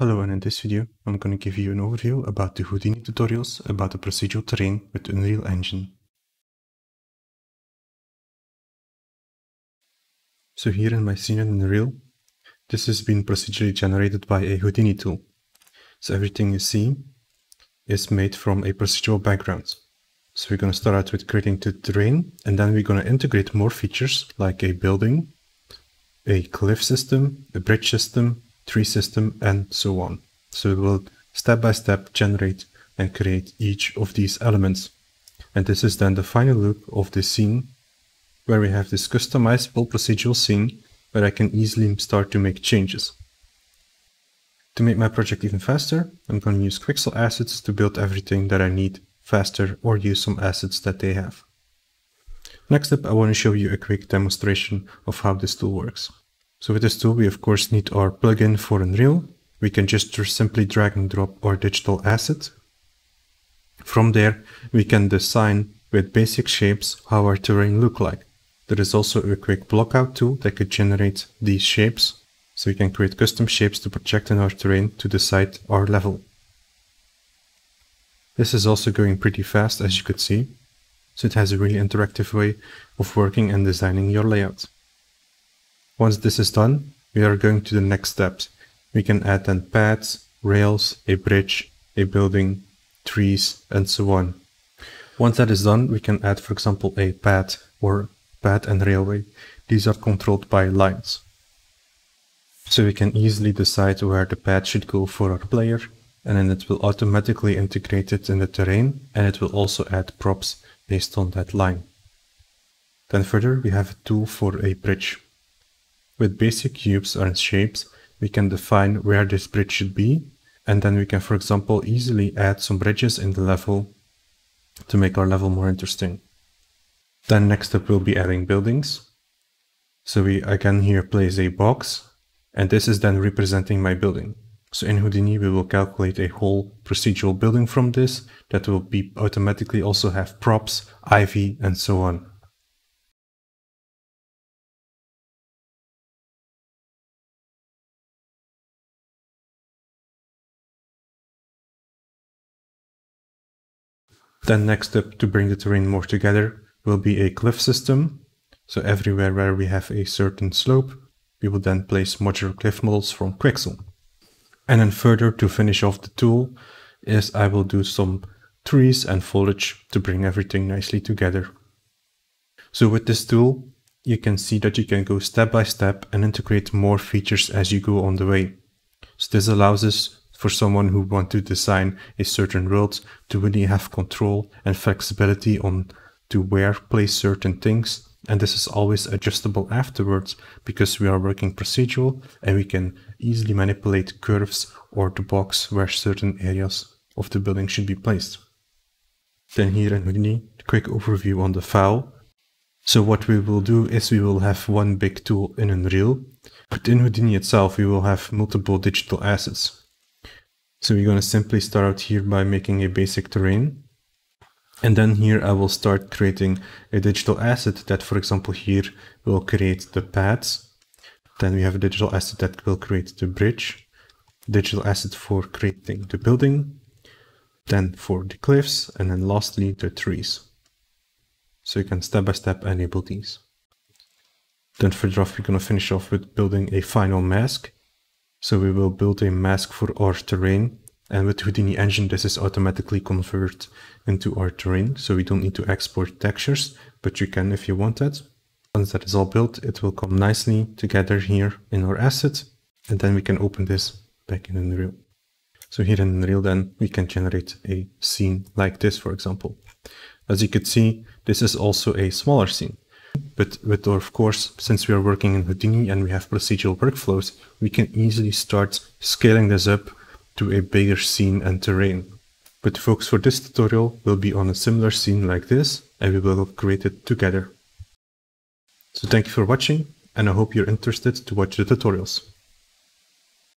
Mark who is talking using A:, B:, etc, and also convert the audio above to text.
A: Hello and in this video I'm going to give you an overview about the Houdini tutorials about the procedural terrain with Unreal Engine. So here in my scene in Unreal, this has been procedurally generated by a Houdini tool. So everything you see is made from a procedural background. So we're going to start out with creating the terrain and then we're going to integrate more features like a building, a cliff system, a bridge system, tree system, and so on. So it will step by step generate and create each of these elements. And this is then the final loop of the scene where we have this customizable procedural scene where I can easily start to make changes. To make my project even faster, I'm going to use Quixel assets to build everything that I need faster or use some assets that they have. Next up, I want to show you a quick demonstration of how this tool works. So with this tool, we of course need our plugin for Unreal. We can just simply drag and drop our digital asset. From there, we can design with basic shapes how our terrain look like. There is also a quick blockout tool that could generate these shapes. So we can create custom shapes to project in our terrain to decide our level. This is also going pretty fast as you could see. So it has a really interactive way of working and designing your layout. Once this is done, we are going to the next steps. We can add then paths, rails, a bridge, a building, trees, and so on. Once that is done, we can add, for example, a path or path and railway. These are controlled by lines. So we can easily decide where the path should go for our player, and then it will automatically integrate it in the terrain, and it will also add props based on that line. Then further, we have a tool for a bridge. With basic cubes and shapes, we can define where this bridge should be, and then we can, for example, easily add some bridges in the level to make our level more interesting. Then next up we'll be adding buildings. So we again here place a box, and this is then representing my building. So in Houdini we will calculate a whole procedural building from this that will be automatically also have props, ivy, and so on. Then next up to bring the terrain more together will be a cliff system. So everywhere where we have a certain slope, we will then place modular cliff models from Quixel. And then further to finish off the tool is I will do some trees and foliage to bring everything nicely together. So with this tool, you can see that you can go step by step and integrate more features as you go on the way. So this allows us for someone who want to design a certain world to really have control and flexibility on to where place certain things and this is always adjustable afterwards because we are working procedural and we can easily manipulate curves or the box where certain areas of the building should be placed. Then here in Houdini, quick overview on the file. So what we will do is we will have one big tool in Unreal, but in Houdini itself we will have multiple digital assets. So we're going to simply start out here by making a basic terrain. And then here I will start creating a digital asset that, for example, here will create the paths. Then we have a digital asset that will create the bridge, digital asset for creating the building, then for the cliffs, and then lastly the trees. So you can step by step enable these. Then further off, we're going to finish off with building a final mask. So we will build a mask for our terrain and with Houdini engine this is automatically converted into our terrain so we don't need to export textures but you can if you want that. Once that is all built it will come nicely together here in our asset and then we can open this back in Unreal. So here in Unreal then we can generate a scene like this for example. As you could see this is also a smaller scene but of course, since we are working in Houdini and we have procedural workflows, we can easily start scaling this up to a bigger scene and terrain. But the focus for this tutorial will be on a similar scene like this and we will create it together. So thank you for watching and I hope you're interested to watch the tutorials.